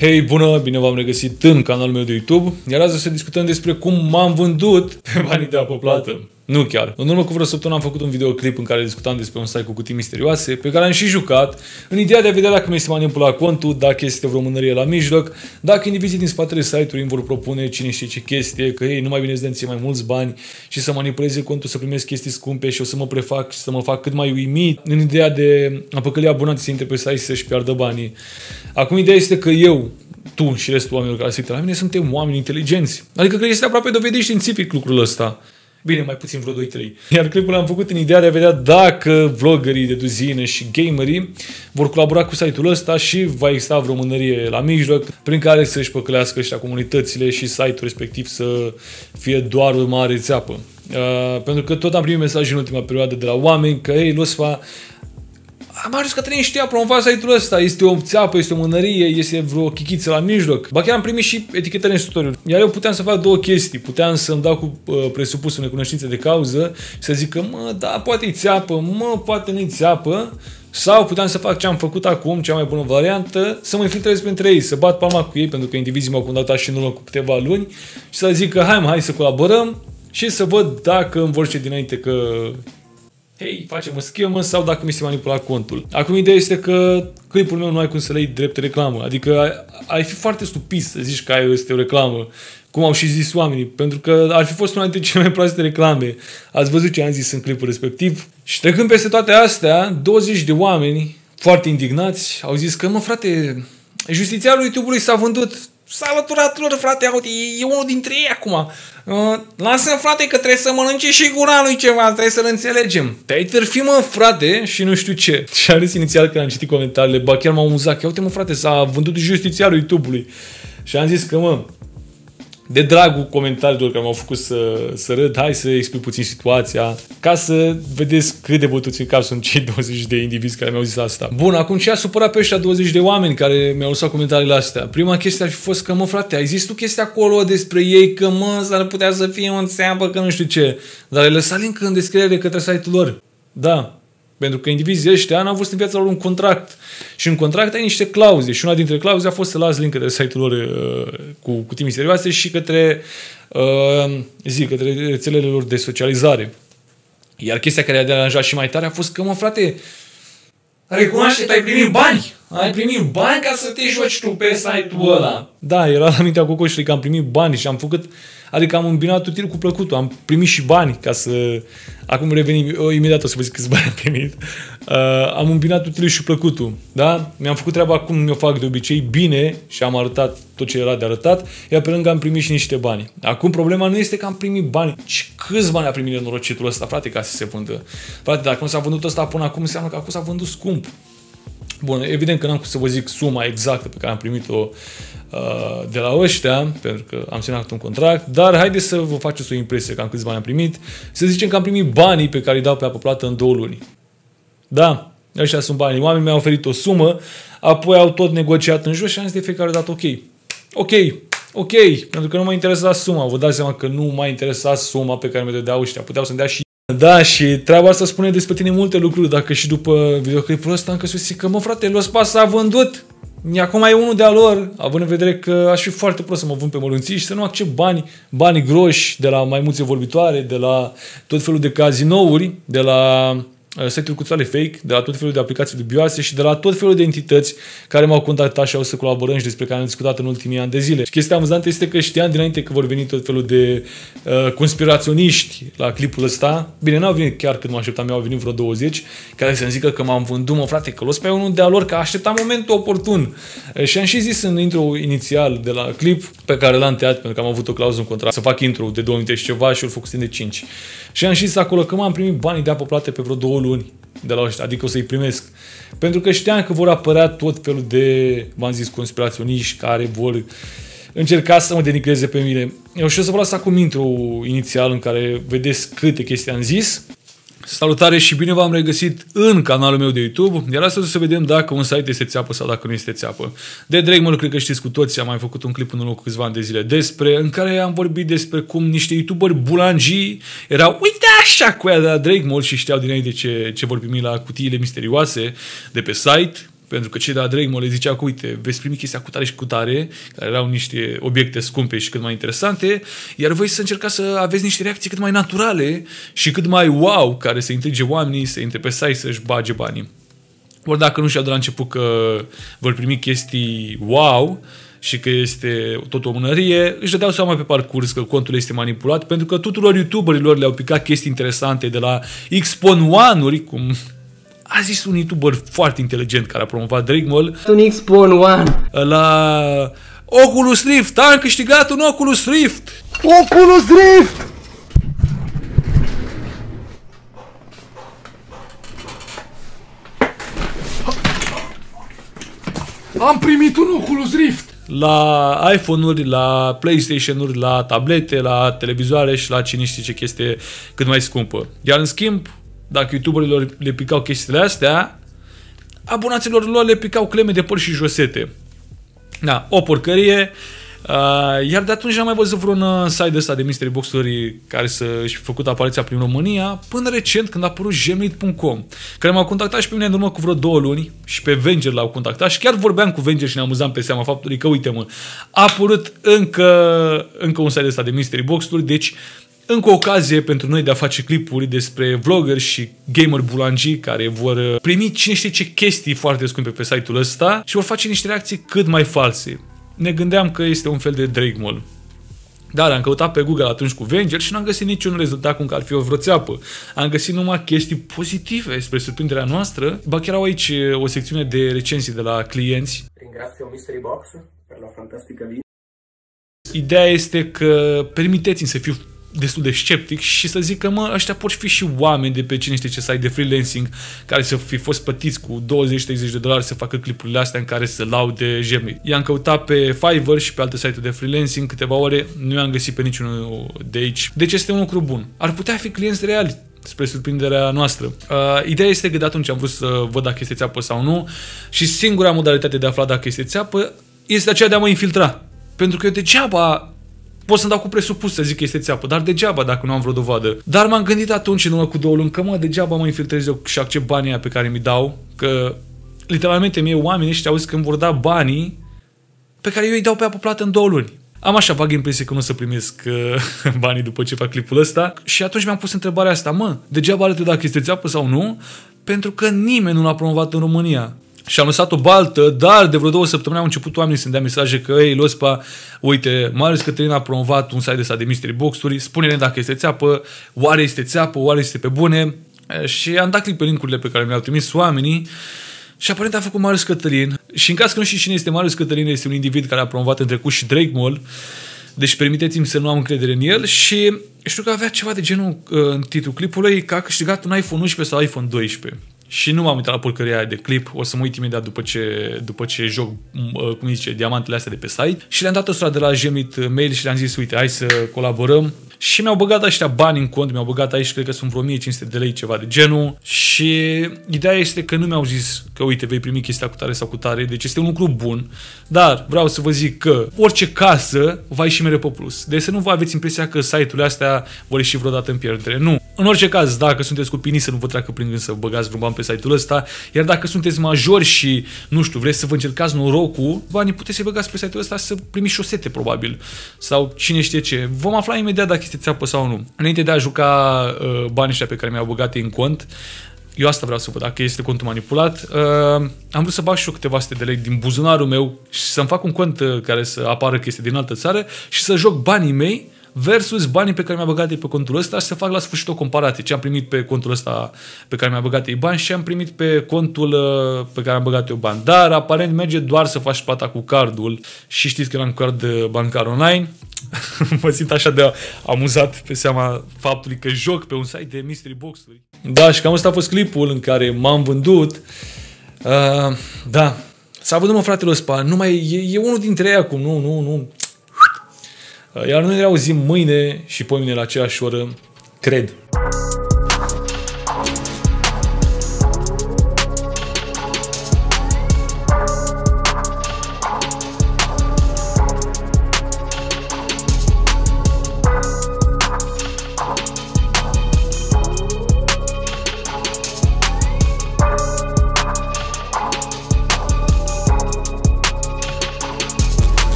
Hei, bună, bine v-am regăsit în canalul meu de YouTube, iar azi o să discutăm despre cum m-am vândut pe banii de apă plată. Nu chiar. În urmă cu vreo săptămână am făcut un videoclip în care discutam despre un site cu cutii misterioase, pe care am și jucat, în ideea de a vedea dacă mi se manipula contul, dacă este vreo mânărie la mijloc, dacă indivizii din spatele site-ului îmi vor propune cine știe ce chestie, că ei nu mai bine să mai mulți bani și să manipuleze contul, să primesc chestii scumpe și o să mă prefac și să mă fac cât mai uimit, în ideea de a păcăli abonații să intre pe site să-și piardă banii. Acum ideea este că eu, tu și restul oamenilor care se uită la mine suntem oameni inteligenți. Adică că este aproape dovedit științific lucrul ăsta. Bine, mai puțin vreo 2-3. Iar clipul l-am făcut în ideea de a vedea dacă vloggerii de duzină și gamerii vor colabora cu site-ul ăsta și va exista vreo mânărie la mijloc prin care să-și păcălească ăștia comunitățile și site-ul respectiv să fie doar o mare țeapă. Uh, pentru că tot am primit mesaje în ultima perioadă de la oameni că, ei, Losfa, Marius Cătălin știa promova site-ul ăsta, este o țeapă, este o mânărie, este vreo chichiță la mijloc. Ba chiar am primit și etichetele în tutorial. Iar eu puteam să fac două chestii. Puteam să-mi dau cu uh, presupusul necunoștință de cauză și să zic că, mă, da, poate e țeapă, mă, poate nu-i țeapă. Sau puteam să fac ce am făcut acum, cea mai bună variantă, să mă infiltrez între ei, să bat palma cu ei, pentru că indivizii m-au contactat și în urmă cu câteva luni, și să zic că hai, mă, hai să colaborăm și să văd dacă îmi vor ști dinainte că hei, facem o schemă sau dacă mi se manipula contul. Acum ideea este că clipul meu nu ai cum să le iei drept reclamă. Adică ai fi foarte stupid să zici că ai este o reclamă, cum au și zis oamenii, pentru că ar fi fost una dintre cele mai proaste reclame. Ați văzut ce am zis în clipul respectiv. Și trecând peste toate astea, 20 de oameni foarte indignați au zis că, mă frate, justițiarul YouTube-ului s-a vândut s-a alăturat lor, frate, uite, e unul dintre ei acum. Uh, lasă frate că trebuie să mănânce și gura lui ceva, trebuie să-l înțelegem. Te-ai târfi, mă, frate, și nu știu ce. Și am râs inițial când am citit comentariile, ba chiar m-am amuzat, că uite mă, frate, s-a vândut justițiarul YouTube-ului. Și am zis că, mă, de dragul comentariilor care m-au făcut să, să râd, hai să explic puțin situația, ca să vedeți cât de bătuți în cap sunt cei 20 de indivizi care mi-au zis asta. Bun, acum ce a supărat pe ăștia 20 de oameni care mi-au lăsat comentariile astea? Prima chestie ar fi fost că, mă frate, ai zis tu chestia acolo despre ei, că mă, s-ar putea să fie un țeapă, că nu știu ce. Dar ai lăsat link în descriere către site-ul lor. Da, pentru că indivizii ăștia n-au văzut în viața lor un contract. Și în contract ai niște clauze. Și una dintre clauze a fost să las link către site-ul lor uh, cu cutii misterioase și către, uh, zi, către rețelele lor de socializare. Iar chestia care a deranjat și mai tare a fost că, mă, frate, recunoaște că ai primit bani. Ai primit bani ca să te joci tu pe site-ul ăla. Da, era la mintea cocoșului că am primit bani și am făcut Adică am îmbinat util cu plăcutul, am primit și bani ca să... Acum revenim, imediat o să vă zic câți bani am primit. Uh, am îmbinat util și plăcutul, da? Mi-am făcut treaba cum mi-o fac de obicei, bine, și am arătat tot ce era de arătat, iar pe lângă am primit și niște bani. Acum problema nu este că am primit bani, ci câți bani a primit nenorocitul ăsta, frate, ca să se vândă. Frate, dacă nu s-a vândut ăsta până acum, înseamnă că acum s-a vândut scump. Bun, evident că n-am cum să vă zic suma exactă pe care am primit-o uh, de la ăștia, pentru că am semnat un contract, dar haideți să vă faceți o impresie cam câți bani am primit. Să zicem că am primit banii pe care îi dau pe apă plată în două luni. Da, ăștia sunt banii. Oamenii mi-au oferit o sumă, apoi au tot negociat în jos și am zis de fiecare dată ok. Ok, ok, pentru că nu mă interesa suma. Vă dați seama că nu m-a interesat suma pe care mi-o dădeau ăștia. Puteau să-mi dea și da, și treaba asta spune despre tine multe lucruri, dacă și după videoclipul ăsta încă să că, mă frate, Los Pas s-a vândut. Acum e unul de-a lor, având în vedere că aș fi foarte prost să mă vând pe mărunții și să nu accept bani, bani groși de la mai multe vorbitoare, de la tot felul de cazinouri, de la Uh, site-uri cu țale fake, de la tot felul de aplicații dubioase și de la tot felul de entități care m-au contactat și au să colaborăm și despre care am discutat în ultimii ani de zile. Și chestia amuzantă este că știam dinainte că vor veni tot felul de uh, conspiraționiști la clipul ăsta. Bine, n-au venit chiar cât mă așteptam, mi-au venit vreo 20, care să-mi zică că m-am vândut, mă frate, că los pe unul de-a lor, că așteptam momentul oportun. Uh, și am și zis în intro inițial de la clip, pe care l-am tăiat, pentru că am avut o clauză în contract, să fac intro de 2 minute și ceva și îl făcusem de 5. Și am și zis acolo că m-am primit banii de apă plată pe vreo două luni de la ăștia, adică o să-i primesc. Pentru că știam că vor apărea tot felul de, v-am zis, conspiraționiști care vor încerca să mă denigreze pe mine. Eu și o să vă las acum intro inițial în care vedeți câte chestii am zis Salutare și bine v-am regăsit în canalul meu de YouTube, iar astăzi o să vedem dacă un site este țeapă sau dacă nu este țeapă. De Drake cred că știți cu toți, am mai făcut un clip în urmă cu câțiva ani de zile despre, în care am vorbit despre cum niște youtuberi bulangii erau, uite așa cu ea de la Drake și știau dinainte ce, ce vor primi la cutiile misterioase de pe site, pentru că cei de la Drake le zicea că, uite, veți primi chestia cu tare și cu tare, care erau niște obiecte scumpe și cât mai interesante, iar voi să încercați să aveți niște reacții cât mai naturale și cât mai wow, care să intrige oamenii, să intre pe site, să-și bage banii. Ori dacă nu știau de la început că vor primi chestii wow, și că este tot o mânărie, își dădeau seama pe parcurs că contul este manipulat, pentru că tuturor youtuberilor le-au picat chestii interesante de la Xpon One-uri, cum a zis un youtuber foarte inteligent care a promovat Drake Mall. Un Xpon One. La Oculus Rift, am câștigat un Oculus Rift! Oculus Rift! Am primit un Oculus Rift! La iPhone-uri, la PlayStation-uri, la tablete, la televizoare și la cine știe ce chestie cât mai scumpă. Iar în schimb, dacă youtuberilor le picau chestiile astea, abonaților lor le picau cleme de păr și josete. Da, o porcărie. Uh, iar de atunci n-am mai văzut vreun uh, site ăsta de mystery box-uri care să-și fi făcut apariția prin România, până recent când a apărut gemit.com, care m-au contactat și pe mine în urmă cu vreo două luni și pe Venger l-au contactat și chiar vorbeam cu Venger și ne amuzam pe seama faptului că, uite mă, a apărut încă, încă un site ăsta de mystery box-uri, deci încă o ocazie pentru noi de a face clipuri despre vloggeri și gamer bulangii care vor uh, primi cine știe ce chestii foarte scumpe pe site-ul ăsta și vor face niște reacții cât mai false. Ne gândeam că este un fel de Drake Mall. Dar am căutat pe Google atunci cu Venger și n-am găsit niciun rezultat cum că ar fi o vreo țeapă. Am găsit numai chestii pozitive spre surprinderea noastră. Ba chiar au aici uh, o secțiune de recenzii de la clienți. Ringrazio Mystery Box per la fantastica video. Ideea este că permiteți-mi să fiu destul de sceptic și să zic că, mă, ăștia pot fi și oameni de pe cine știe ce site de freelancing care să fi fost plătiți cu 20-30 de dolari să facă clipurile astea în care să laude gemii. I-am căutat pe Fiverr și pe alte site de freelancing câteva ore, nu i-am găsit pe niciunul de aici. Deci este un lucru bun. Ar putea fi clienți reali, spre surprinderea noastră. Uh, ideea este că de atunci am vrut să văd dacă este țeapă sau nu și singura modalitate de a afla dacă este țeapă este aceea de a mă infiltra. Pentru că eu degeaba pot să-mi dau cu presupus să zic că este țeapă, dar degeaba dacă nu am vreo dovadă. Dar m-am gândit atunci, în urmă cu două luni, că mă, degeaba mă infiltrez eu și accept banii aia pe care mi dau, că literalmente mie oamenii ăștia auzi că îmi vor da banii pe care eu îi dau pe apă plată în două luni. Am așa vag impresie că nu o să primesc uh, banii după ce fac clipul ăsta și atunci mi-am pus întrebarea asta, mă, degeaba arăt dacă este țeapă sau nu, pentru că nimeni nu l-a promovat în România și am lăsat o baltă, dar de vreo două săptămâni au început oamenii să-mi dea mesaje că, ei, Lospa, uite, Marius Cătălin a promovat un site de de mystery box-uri, spune-ne dacă este țeapă, oare este țeapă, oare este pe bune, și am dat click pe linkurile pe care mi-au trimis oamenii și aparent a făcut Marius Cătălin. Și în caz că nu știți cine este Marius Cătălin, este un individ care a promovat în trecut și Drake Mall, deci permiteți-mi să nu am încredere în el și știu că avea ceva de genul uh, în titlul clipului că a câștigat un iPhone 11 sau iPhone 12. Și nu m-am uitat la porcăria aia de clip, o să mă uit imediat după ce, după ce joc, cum zice, diamantele astea de pe site. Și le-am dat ăsta de la Gemit mail și le-am zis, uite, hai să colaborăm. Și mi-au băgat ăștia bani în cont, mi-au băgat aici, cred că sunt vreo 1500 de lei, ceva de genul. Și ideea este că nu mi-au zis că, uite, vei primi chestia cu tare sau cu tare, deci este un lucru bun. Dar vreau să vă zic că orice casă va ieși mereu pe plus. Deci să nu vă aveți impresia că site-urile astea vor ieși vreodată în pierdere. Nu. În orice caz, dacă sunteți copii, să nu vă treacă prin gând să băgați vreun bani pe site-ul ăsta, iar dacă sunteți majori și, nu știu, vreți să vă încercați norocul, banii puteți să băgați pe site-ul ăsta să primiți șosete, probabil. Sau cine știe ce. Vom afla imediat dacă este țeapă sau nu. Înainte de a juca uh, banii ăștia pe care mi-au băgat în cont, eu asta vreau să văd, dacă este contul manipulat. Uh, am vrut să bag și eu câteva sute de lei din buzunarul meu și să-mi fac un cont uh, care să apară că este din altă țară și să joc banii mei versus banii pe care mi-a băgat de pe contul ăsta și să fac la sfârșit o comparație. Ce am primit pe contul ăsta pe care mi-a băgat ei bani și am primit pe contul uh, pe care am băgat eu bani. Dar aparent merge doar să faci plata cu cardul și știți că eram card uh, bancar online. mă simt așa de amuzat pe seama faptului că joc pe un site de mystery box-uri. Da, și cam asta a fost clipul în care m-am vândut. Uh, da, S-a văzut, mă, fratele ăsta, nu mai, e, e unul dintre ei acum, nu, nu, nu, iar noi ne auzim mâine și poimine la aceeași oră, cred.